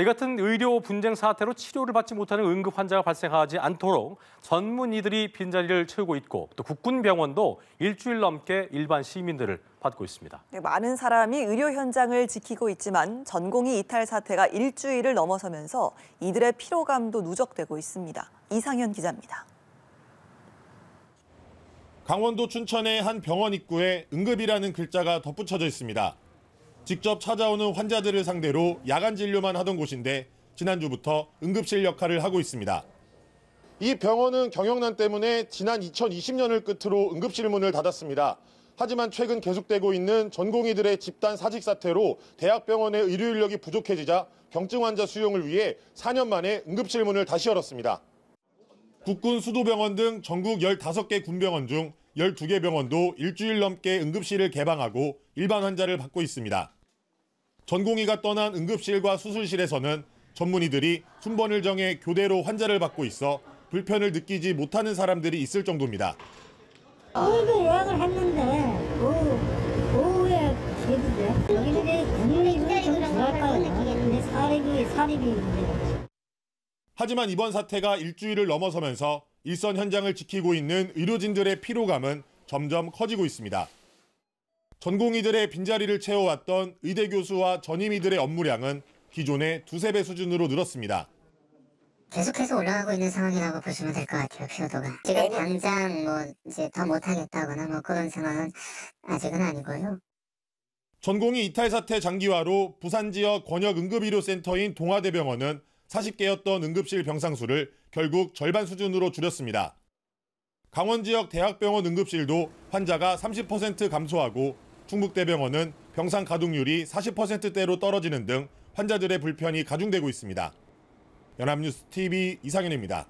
자, 이 같은 의료 분쟁 사태로 치료를 받지 못하는 응급 환자가 발생하지 않도록 전문의들이 빈자리를 채우고 있고 또 국군병원도 일주일 넘게 일반 시민들을 받고 있습니다. 네, 많은 사람이 의료 현장을 지키고 있지만 전공의 이탈 사태가 일주일을 넘어서면서 이들의 피로감도 누적되고 있습니다. 이상현 기자입니다. 강원도 춘천의 한 병원 입구에 응급이라는 글자가 덧붙여져 있습니다. 직접 찾아오는 환자들을 상대로 야간 진료만 하던 곳인데 지난주부터 응급실 역할을 하고 있습니다. 이 병원은 경영난 때문에 지난 2020년을 끝으로 응급실 문을 닫았습니다. 하지만 최근 계속되고 있는 전공의들의 집단 사직 사태로 대학병원의 의료 인력이 부족해지자 경증 환자 수용을 위해 4년 만에 응급실 문을 다시 열었습니다. 국군 수도병원 등 전국 15개 군병원 중 12개 병원도 일주일 넘게 응급실을 개방하고 일반 환자를 받고 있습니다. 전공의가 떠난 응급실과 수술실에서는 전문의들이 순번을 정해 교대로 환자를 받고 있어 불편을 느끼지 못하는 사람들이 있을 정도입니다. 오늘도 예약을 했는데 오후, 오후에 세두대 여기는 이제 국민이 좀 들어갈까요? 근데 사립이 사립이 문제가 하지만 이번 사태가 일주일을 넘어서면서 일선 현장을 지키고 있는 의료진들의 피로감은 점점 커지고 있습니다. 전공의들의 빈자리를 채워왔던 의대 교수와 전임의들의 업무량은 기존의 두세 배 수준으로 늘었습니다. 계속해서 올라가고 있는 상황이라고 보시면 될 것 같아요, 피로도가. 지금 당장 뭐 이제 더 못하겠다거나 뭐 그런 상황은 아직은 아니고요. 전공의 이탈 사태 장기화로 부산 지역 권역 응급의료센터인 동아대병원은 40개였던 응급실 병상 수를 결국 절반 수준으로 줄였습니다. 강원 지역 대학병원 응급실도 환자가 30% 감소하고 충북대병원은 병상 가동률이 40%대로 떨어지는 등 환자들의 불편이 가중되고 있습니다. 연합뉴스 TV 이상현입니다.